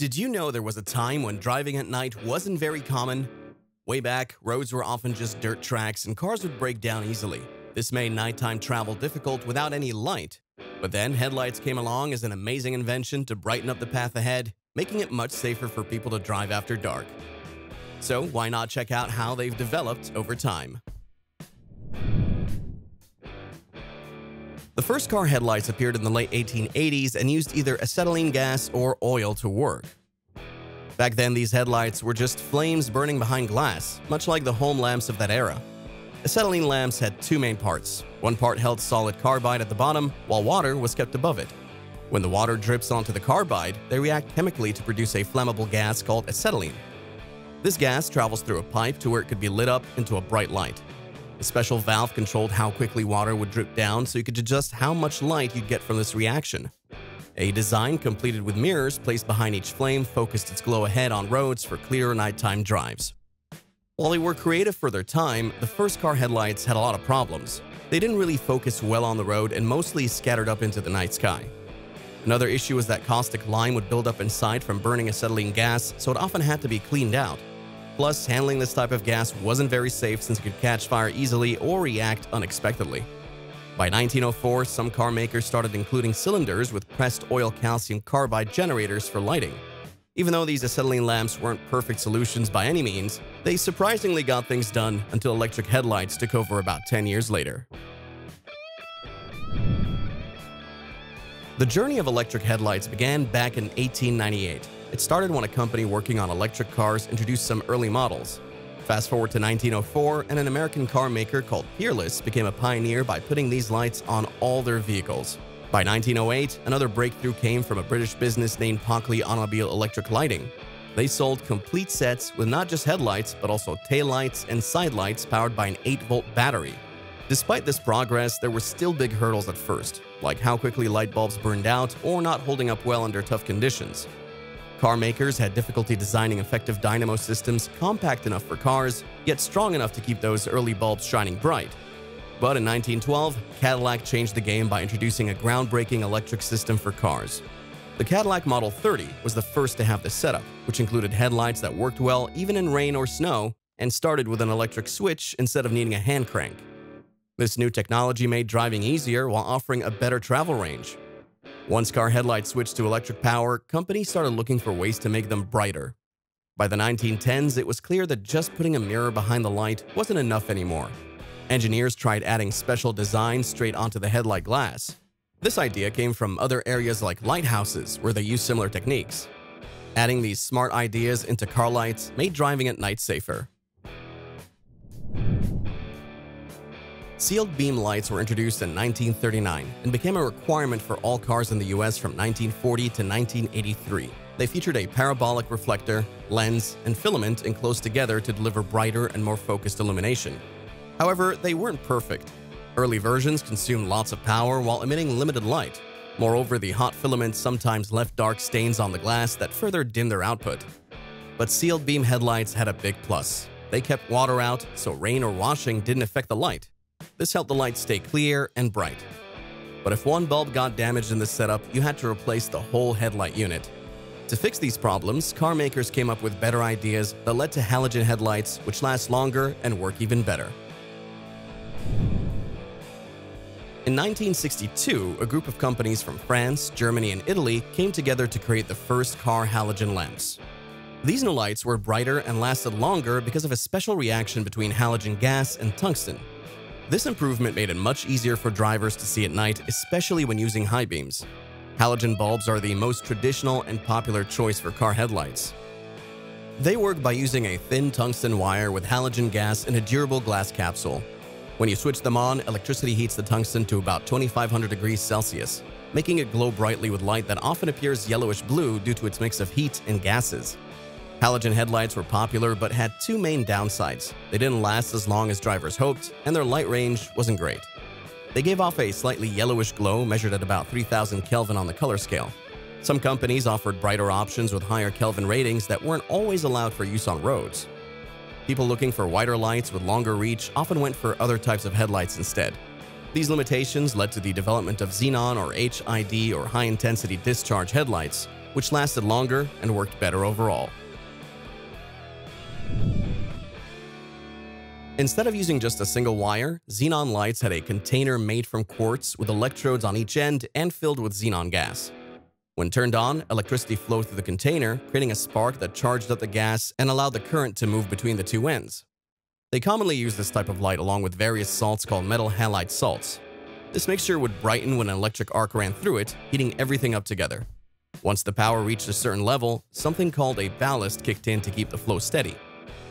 Did you know there was a time when driving at night wasn't very common? Way back, roads were often just dirt tracks and cars would break down easily. This made nighttime travel difficult without any light. But then headlights came along as an amazing invention to brighten up the path ahead, making it much safer for people to drive after dark. So why not check out how they've developed over time? The first car headlights appeared in the late 1880s and used either acetylene gas or oil to work. Back then, these headlights were just flames burning behind glass, much like the home lamps of that era. Acetylene lamps had two main parts. One part held solid carbide at the bottom, while water was kept above it. When the water drips onto the carbide, they react chemically to produce a flammable gas called acetylene. This gas travels through a pipe to where it could be lit up into a bright light. A special valve controlled how quickly water would drip down so you could adjust how much light you'd get from this reaction. A design completed with mirrors placed behind each flame focused its glow ahead on roads for clearer nighttime drives. While they were creative for their time, the first car headlights had a lot of problems. They didn't really focus well on the road and mostly scattered up into the night sky. Another issue was that caustic lime would build up inside from burning acetylene gas, so it often had to be cleaned out. Plus, handling this type of gas wasn't very safe since it could catch fire easily or react unexpectedly. By 1904, some car makers started including cylinders with pressed oil calcium carbide generators for lighting. Even though these acetylene lamps weren't perfect solutions by any means, they surprisingly got things done until electric headlights took over about 10 years later. The journey of electric headlights began back in 1898. It started when a company working on electric cars introduced some early models. Fast forward to 1904, and an American car maker called Peerless became a pioneer by putting these lights on all their vehicles. By 1908, another breakthrough came from a British business named Pockley Automobile Electric Lighting. They sold complete sets with not just headlights, but also taillights and side lights powered by an 8-volt battery. Despite this progress, there were still big hurdles at first, like how quickly light bulbs burned out or not holding up well under tough conditions. Car makers had difficulty designing effective dynamo systems compact enough for cars, yet strong enough to keep those early bulbs shining bright. But in 1912, Cadillac changed the game by introducing a groundbreaking electric system for cars. The Cadillac Model 30 was the first to have this setup, which included headlights that worked well even in rain or snow and started with an electric switch instead of needing a hand crank. This new technology made driving easier while offering a better travel range, once car headlights switched to electric power, companies started looking for ways to make them brighter. By the 1910s, it was clear that just putting a mirror behind the light wasn't enough anymore. Engineers tried adding special designs straight onto the headlight glass. This idea came from other areas like lighthouses, where they use similar techniques. Adding these smart ideas into car lights made driving at night safer. Sealed beam lights were introduced in 1939 and became a requirement for all cars in the US from 1940 to 1983. They featured a parabolic reflector, lens, and filament enclosed together to deliver brighter and more focused illumination. However, they weren't perfect. Early versions consumed lots of power while emitting limited light. Moreover, the hot filaments sometimes left dark stains on the glass that further dimmed their output. But sealed beam headlights had a big plus. They kept water out, so rain or washing didn't affect the light. This helped the light stay clear and bright. But if one bulb got damaged in the setup, you had to replace the whole headlight unit. To fix these problems, car makers came up with better ideas that led to halogen headlights which last longer and work even better. In 1962, a group of companies from France, Germany, and Italy came together to create the first car halogen lamps. These new lights were brighter and lasted longer because of a special reaction between halogen gas and tungsten, this improvement made it much easier for drivers to see at night, especially when using high beams. Halogen bulbs are the most traditional and popular choice for car headlights. They work by using a thin tungsten wire with halogen gas in a durable glass capsule. When you switch them on, electricity heats the tungsten to about 2500 degrees Celsius, making it glow brightly with light that often appears yellowish blue due to its mix of heat and gases. Halogen headlights were popular but had two main downsides. They didn't last as long as drivers hoped, and their light range wasn't great. They gave off a slightly yellowish glow measured at about 3000 Kelvin on the color scale. Some companies offered brighter options with higher Kelvin ratings that weren't always allowed for use on roads. People looking for wider lights with longer reach often went for other types of headlights instead. These limitations led to the development of xenon or HID or high-intensity discharge headlights, which lasted longer and worked better overall. Instead of using just a single wire, xenon lights had a container made from quartz with electrodes on each end and filled with xenon gas. When turned on, electricity flowed through the container, creating a spark that charged up the gas and allowed the current to move between the two ends. They commonly use this type of light along with various salts called metal halide salts. This mixture would brighten when an electric arc ran through it, heating everything up together. Once the power reached a certain level, something called a ballast kicked in to keep the flow steady.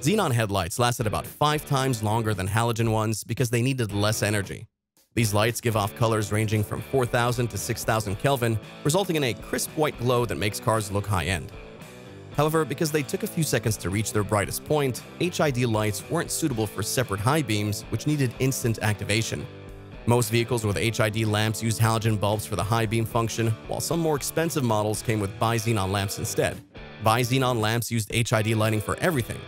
Xenon headlights lasted about five times longer than halogen ones because they needed less energy. These lights give off colors ranging from 4000 to 6000 Kelvin, resulting in a crisp white glow that makes cars look high-end. However, because they took a few seconds to reach their brightest point, HID lights weren't suitable for separate high beams, which needed instant activation. Most vehicles with HID lamps used halogen bulbs for the high beam function, while some more expensive models came with bi-xenon lamps instead. Bi-xenon lamps used HID lighting for everything,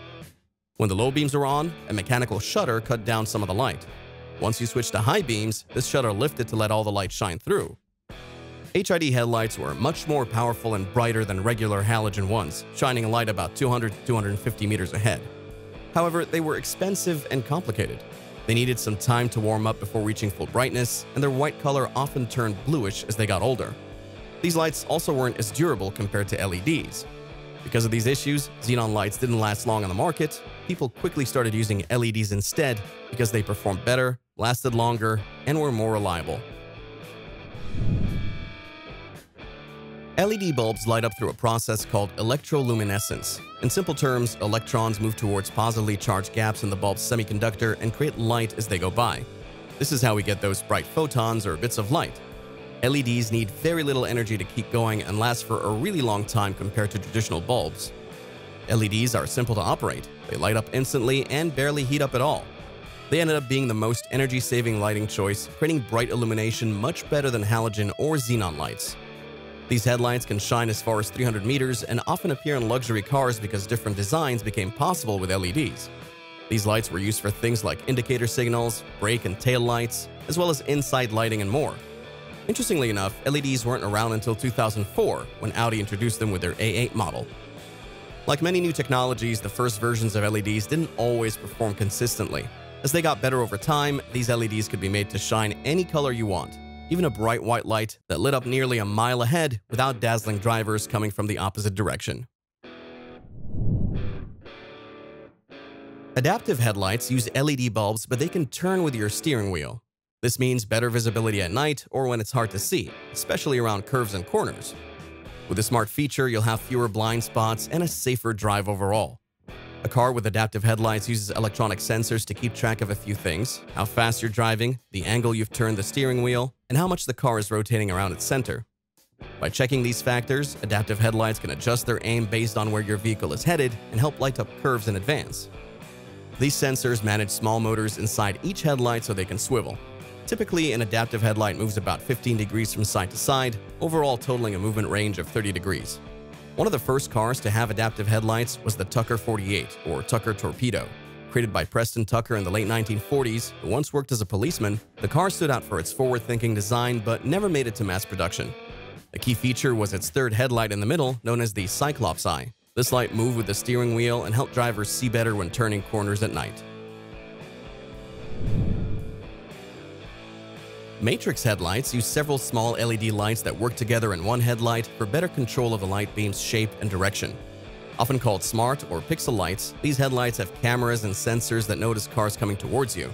when the low beams were on, a mechanical shutter cut down some of the light. Once you switched to high beams, this shutter lifted to let all the light shine through. HID headlights were much more powerful and brighter than regular halogen ones, shining a light about 200 to 250 meters ahead. However, they were expensive and complicated. They needed some time to warm up before reaching full brightness, and their white color often turned bluish as they got older. These lights also weren't as durable compared to LEDs, because of these issues, xenon lights didn't last long on the market. People quickly started using LEDs instead because they performed better, lasted longer, and were more reliable. LED bulbs light up through a process called electroluminescence. In simple terms, electrons move towards positively charged gaps in the bulb's semiconductor and create light as they go by. This is how we get those bright photons or bits of light. LEDs need very little energy to keep going and last for a really long time compared to traditional bulbs. LEDs are simple to operate, they light up instantly and barely heat up at all. They ended up being the most energy-saving lighting choice, creating bright illumination much better than halogen or xenon lights. These headlights can shine as far as 300 meters and often appear in luxury cars because different designs became possible with LEDs. These lights were used for things like indicator signals, brake and tail lights, as well as inside lighting and more. Interestingly enough, LEDs weren't around until 2004 when Audi introduced them with their A8 model. Like many new technologies, the first versions of LEDs didn't always perform consistently. As they got better over time, these LEDs could be made to shine any color you want, even a bright white light that lit up nearly a mile ahead without dazzling drivers coming from the opposite direction. Adaptive headlights use LED bulbs, but they can turn with your steering wheel. This means better visibility at night or when it's hard to see, especially around curves and corners. With a smart feature, you'll have fewer blind spots and a safer drive overall. A car with adaptive headlights uses electronic sensors to keep track of a few things, how fast you're driving, the angle you've turned the steering wheel, and how much the car is rotating around its center. By checking these factors, adaptive headlights can adjust their aim based on where your vehicle is headed and help light up curves in advance. These sensors manage small motors inside each headlight so they can swivel, Typically, an adaptive headlight moves about 15 degrees from side to side, overall totaling a movement range of 30 degrees. One of the first cars to have adaptive headlights was the Tucker 48, or Tucker Torpedo. Created by Preston Tucker in the late 1940s, who once worked as a policeman, the car stood out for its forward-thinking design but never made it to mass production. A key feature was its third headlight in the middle, known as the Cyclops Eye. This light moved with the steering wheel and helped drivers see better when turning corners at night. Matrix headlights use several small LED lights that work together in one headlight for better control of the light beam's shape and direction. Often called smart or pixel lights, these headlights have cameras and sensors that notice cars coming towards you.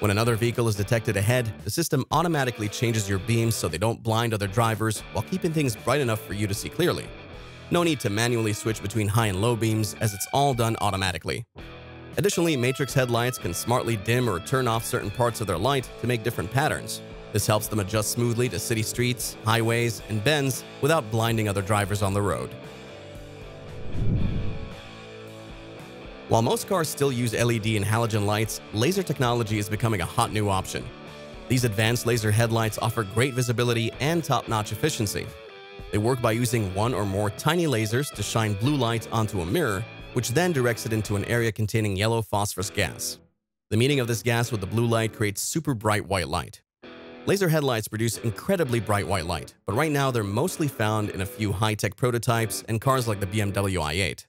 When another vehicle is detected ahead, the system automatically changes your beams so they don't blind other drivers while keeping things bright enough for you to see clearly. No need to manually switch between high and low beams as it's all done automatically. Additionally, Matrix headlights can smartly dim or turn off certain parts of their light to make different patterns. This helps them adjust smoothly to city streets, highways, and bends without blinding other drivers on the road. While most cars still use LED and halogen lights, laser technology is becoming a hot new option. These advanced laser headlights offer great visibility and top-notch efficiency. They work by using one or more tiny lasers to shine blue light onto a mirror, which then directs it into an area containing yellow phosphorus gas. The meeting of this gas with the blue light creates super bright white light. Laser headlights produce incredibly bright white light, but right now they're mostly found in a few high-tech prototypes and cars like the BMW i8.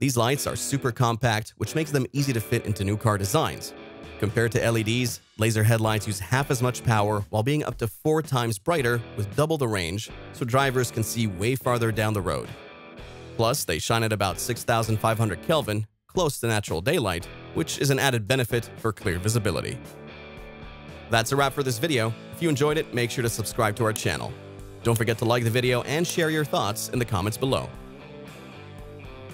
These lights are super compact, which makes them easy to fit into new car designs. Compared to LEDs, laser headlights use half as much power while being up to four times brighter with double the range, so drivers can see way farther down the road. Plus, they shine at about 6500 Kelvin, close to natural daylight, which is an added benefit for clear visibility. That's a wrap for this video. If you enjoyed it, make sure to subscribe to our channel. Don't forget to like the video and share your thoughts in the comments below.